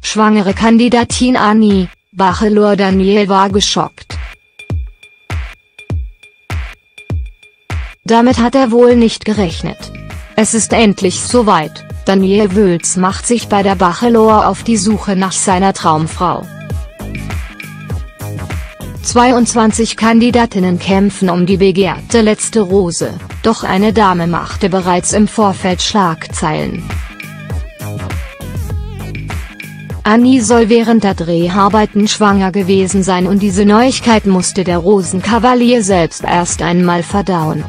Schwangere Kandidatin Annie, Bachelor Daniel war geschockt. Damit hat er wohl nicht gerechnet. Es ist endlich soweit, Daniel Wülz macht sich bei der Bachelor auf die Suche nach seiner Traumfrau. 22 Kandidatinnen kämpfen um die begehrte letzte Rose, doch eine Dame machte bereits im Vorfeld Schlagzeilen. Annie soll während der Dreharbeiten schwanger gewesen sein und diese Neuigkeit musste der Rosenkavalier selbst erst einmal verdauen.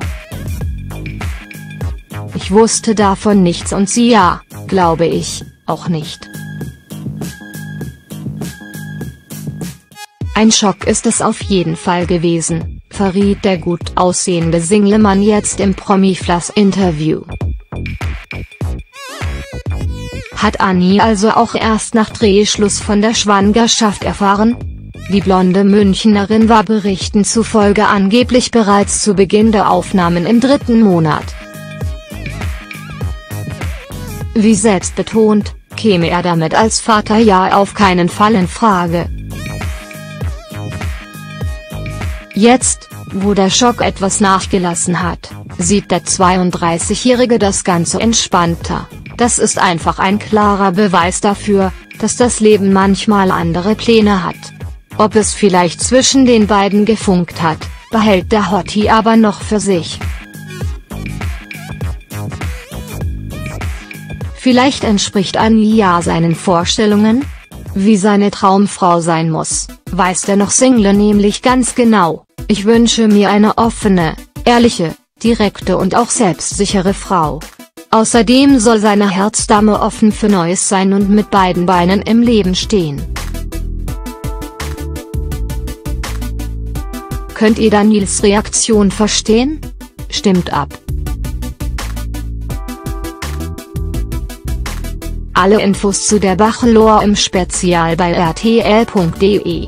Ich wusste davon nichts und sie ja, glaube ich, auch nicht. Ein Schock ist es auf jeden Fall gewesen, verriet der gut aussehende Singlemann jetzt im Promiflash-Interview. Hat Annie also auch erst nach Drehschluss von der Schwangerschaft erfahren? Die blonde Münchnerin war Berichten zufolge angeblich bereits zu Beginn der Aufnahmen im dritten Monat. Wie selbst betont, käme er damit als Vater ja auf keinen Fall in Frage. Jetzt, wo der Schock etwas nachgelassen hat, sieht der 32-Jährige das Ganze entspannter. Das ist einfach ein klarer Beweis dafür, dass das Leben manchmal andere Pläne hat. Ob es vielleicht zwischen den beiden gefunkt hat, behält der Hottie aber noch für sich. Vielleicht entspricht Annie ja seinen Vorstellungen? Wie seine Traumfrau sein muss, weiß der noch Single nämlich ganz genau. Ich wünsche mir eine offene, ehrliche, direkte und auch selbstsichere Frau. Außerdem soll seine Herzdame offen für Neues sein und mit beiden Beinen im Leben stehen. Könnt ihr Daniels Reaktion verstehen? Stimmt ab. Alle Infos zu der Bachelor im Spezial bei rtl.de